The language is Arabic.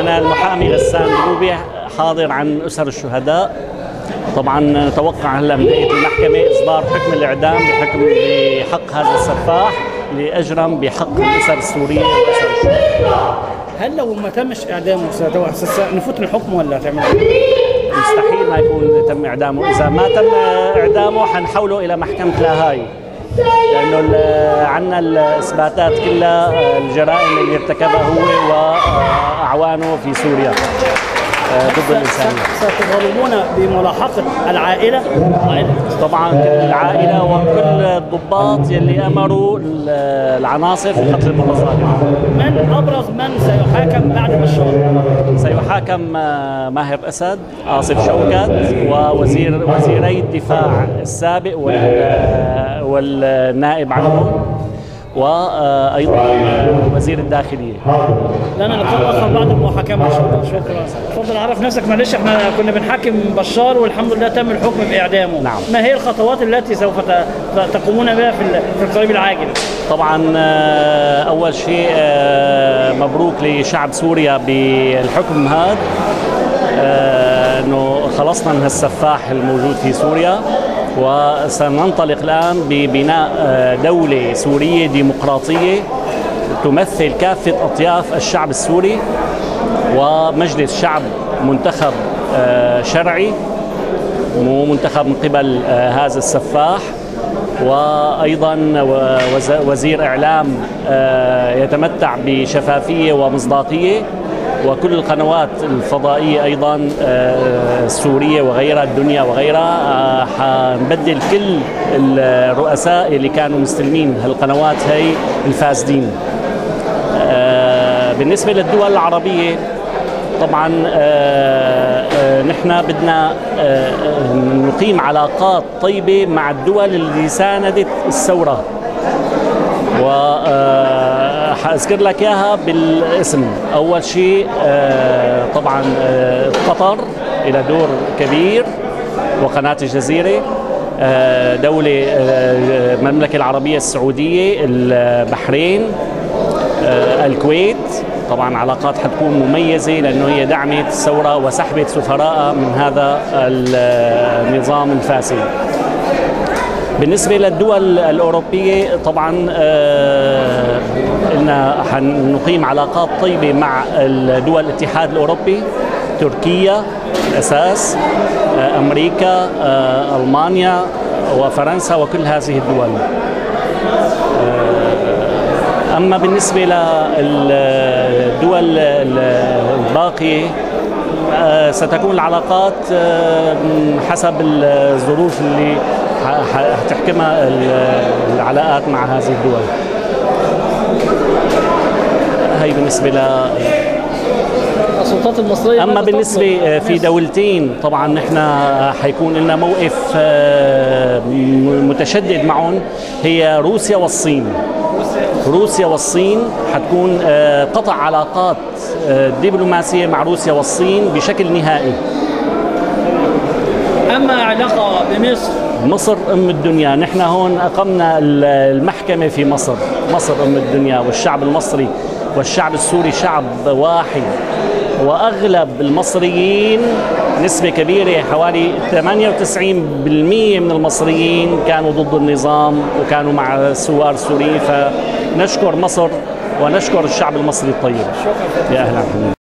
أنا المحامي غسان دروبي حاضر عن أسر الشهداء. طبعا نتوقع هلا من المحكمة إصدار حكم الإعدام بحكم بحق هذا السفاح اللي أجرم بحق الأسر السورية وأسر الشهداء. هل لو ما تمش إعدامه ستو- ست- نفوت الحكم ولا تعمل مستحيل ما يكون تم إعدامه. إذا ما تم إعدامه حنحوله إلى محكمة لاهاي. لأنه ال- عنا الإثباتات كلها الجرائم اللي ارتكبها هو وأعوانه في سوريا. ضد الإنسانية ستطالبون بملاحقة العائلة. طبعا كل العائلة وكل الضباط يلي أمروا ال- العناصر في قتل المتظاهرين من أبرز من سيحاكم بعد بشار سيحاكم آه، ماهر أسد آصف شوكت ووزير وزيري الدفاع السابق وال- والنائب عنهم وأيضا وزير الداخلية. لنا لقاء اخر بعد المحاكمه شكرا. تفضل عرف نفسك معلش إحنا كنا بنحاكم بشار والحمد لله تم الحكم باعدامه نعم. ما هي الخطوات التي سوف تقومون بها في ال- في القريب العاجل؟ طبعا آه، أول شيء آه، مبروك لشعب سوريا بالحكم هذا. آه، إنه خلصنا من السفاح الموجود في سوريا. وسننطلق الآن ببناء آه، دولة سورية ديمقراطية تمثل كافة أطياف الشعب السوري ومجلس شعب منتخب آه، شرعي منتخب من قبل آه، هذا السفاح. وأيضا وزير إعلام يتمتع بشفافية ومصداقية. وكل القنوات الفضائية أيضا آه، السورية وغيرها الدنيا وغيرها آه، حنبدل كل الرؤساء اللي كانوا مستلمين هالقنوات هي الفاسدين. آه، بالنسبة للدول العربية طبعا نحن بدنا نقيم علاقات طيبة مع الدول اللي ساندت الثورة. و حاذكر لك إياها بالاسم. أول شيء آه، طبعا آه، قطر إلى دور كبير وقناة الجزيرة. آه، دولة المملكة العربية السعودية البحرين الكويت. طبعا علاقات حتكون مميزة لأنه هي دعمت الثورة وسحبت سفراء من هذا النظام الفاسد. بالنسبة للدول الأوروبية طبعا آه، إن حنقيم علاقات طيبة مع الدول الاتحاد الأوروبي تركيا الأساس آه، أمريكا آه، ألمانيا وفرنسا وكل هذه الدول. أما بالنسبة للدول الباقية آه، ستكون العلاقات آه، حسب الظروف اللي حتحكمها ال- العلاقات مع هذه الدول. هي بالنسبة ل السلطات المصرية أما ماذا بالنسبة تطلب؟ في دولتين طبعا نحن حيكون لنا موقف آه، متشدد معهم هي روسيا والصين. روسيا والصين حتكون آه، قطع علاقات آه، دبلوماسية مع روسيا والصين بشكل نهائي. أما علاقة بمصر مصر أم الدنيا؟ نحن هون أقمنا ال- المحكمة في مصر. مصر أم الدنيا والشعب المصري والشعب السوري شعب واحد. وأغلب المصريين نسبة كبيرة حوالي 98% من المصريين كانوا ضد النظام وكانوا مع الثوار السوريين فنشكر مصر ونشكر الشعب المصري الطيب. يا أهلا.